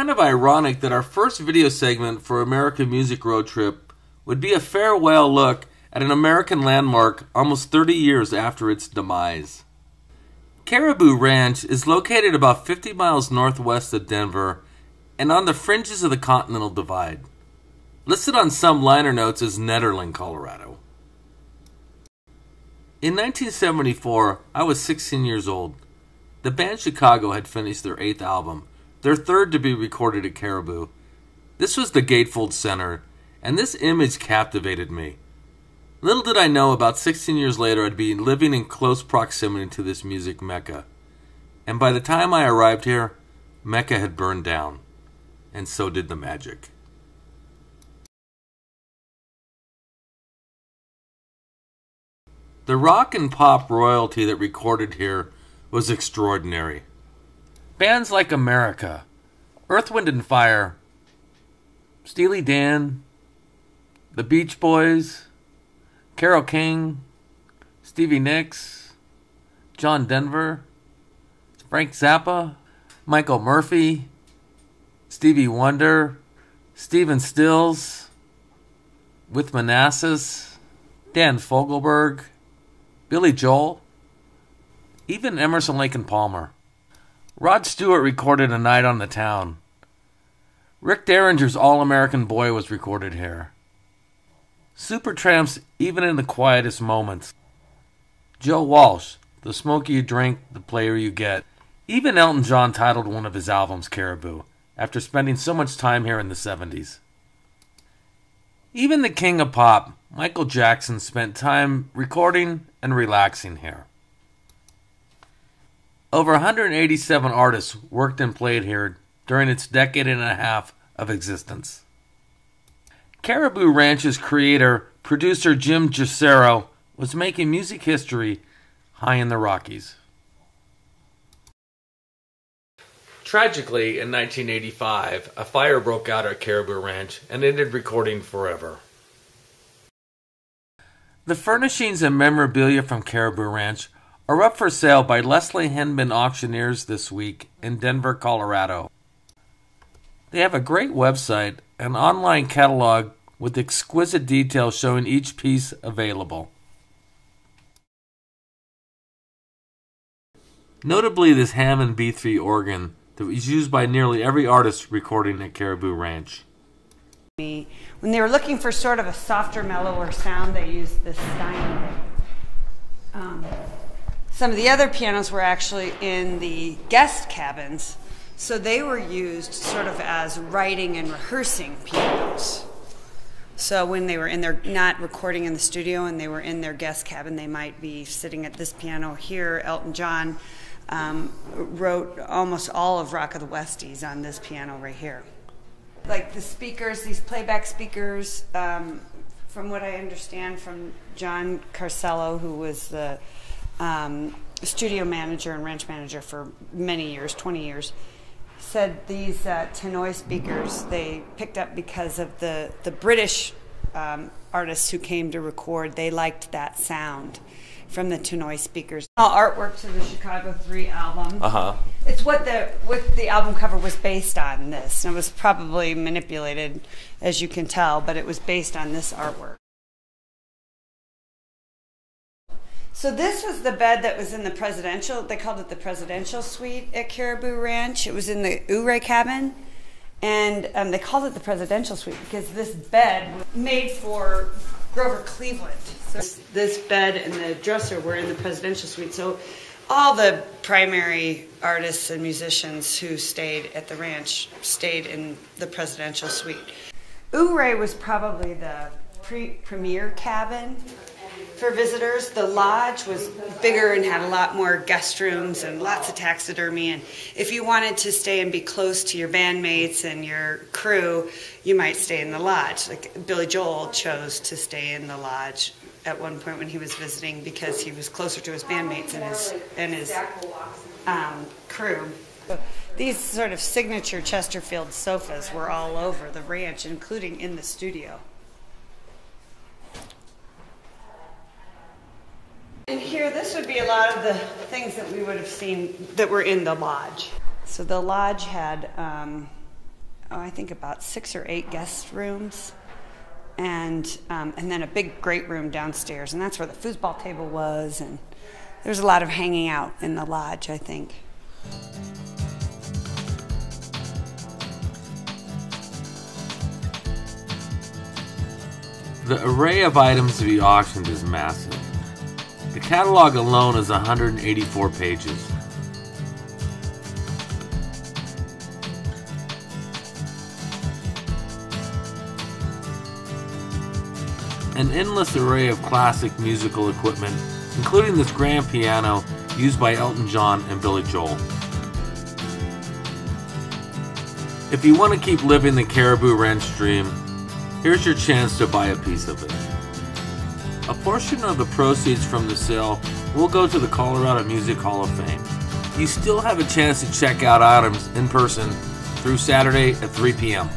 kind of ironic that our first video segment for American Music Road Trip would be a farewell look at an American landmark almost 30 years after its demise. Caribou Ranch is located about 50 miles northwest of Denver and on the fringes of the Continental Divide. Listed on some liner notes as Nederland, Colorado. In 1974, I was 16 years old. The band Chicago had finished their eighth album, their third to be recorded at Caribou. This was the Gatefold Center, and this image captivated me. Little did I know about 16 years later I'd be living in close proximity to this music mecca. And by the time I arrived here, Mecca had burned down, and so did the magic. The rock and pop royalty that recorded here was extraordinary. Bands like America, Earth, Wind and Fire, Steely Dan, The Beach Boys, Carole King, Stevie Nicks, John Denver, Frank Zappa, Michael Murphey, Stevie Wonder, Stephen Stills, with Manassas, Dan Fogelberg, Billy Joel, even Emerson Lake and Palmer. Rod Stewart recorded A Night on the Town. Rick Derringer's All American Boy was recorded here. Supertramp's Even in the Quietest Moments. Joe Walsh, The Smoker You Drink, The Player You Get. Even Elton John titled one of his albums Caribou, after spending so much time here in the 70s. Even the king of pop, Michael Jackson, spent time recording and relaxing here. Over 187 artists worked and played here during its decade and a half of existence. Caribou Ranch's creator, producer Jim Guercio, was making music history high in the Rockies. Tragically, in 1985, a fire broke out at Caribou Ranch and ended recording forever. The furnishings and memorabilia from Caribou Ranch are up for sale by Leslie Hindman Auctioneers this week in Denver, Colorado. They have a great website, an online catalog with exquisite details showing each piece available. Notably, this Hammond B3 organ that was used by nearly every artist recording at Caribou Ranch. When they were looking for sort of a softer, mellower sound, they used this Steinway. Um, some of the other pianos were actually in the guest cabins, so they were used sort of as writing and rehearsing pianos. So when they were in their not recording in the studio and they were in their guest cabin, they might be sitting at this piano here. Elton John um, wrote almost all of Rock of the Westies on this piano right here. Like the speakers, these playback speakers, um, from what I understand from John Carsello, who was the um, studio manager and ranch manager for many years, 20 years, said these uh, speakers they picked up because of the, the British um, artists who came to record. They liked that sound from the Tannoy speakers. All artwork to the Chicago 3 album. Uh-huh. It's what the what the album cover was based on this. And it was probably manipulated as you can tell, but it was based on this artwork. So this was the bed that was in the presidential. They called it the presidential suite at Caribou Ranch. It was in the Ouray cabin, and um, they called it the presidential suite because this bed was made for Grover Cleveland. So this bed and the dresser were in the presidential suite. So all the primary artists and musicians who stayed at the ranch stayed in the presidential suite. Ouray was probably the pre- premier cabin for visitors. The lodge was bigger and had a lot more guest rooms and lots of taxidermy. And if you wanted to stay and be close to your bandmates and your crew, you might stay in the lodge. Like Billy Joel chose to stay in the lodge at one point when he was visiting because he was closer to his bandmates and his and his um, crew. These sort of signature Chesterfield sofas were all over the ranch, including in the studio. And here, this would be a lot of the things that we would have seen that were in the lodge. So the lodge had um, oh, I think about six or eight guest rooms, and um, and then a big great room downstairs, and that's where the foosball table was, and there was a lot of hanging out in the lodge, I think. The array of items to be auctioned is massive. The catalog alone is 184 pages. An endless array of classic musical equipment, including this grand piano used by Elton John and Billy Joel. If you want to keep living the Caribou Ranch dream, here's your chance to buy a piece of it. A portion of the proceeds from the sale will go to the Colorado Music Hall of Fame. You still have a chance to check out items in person through Saturday at 3 p.m.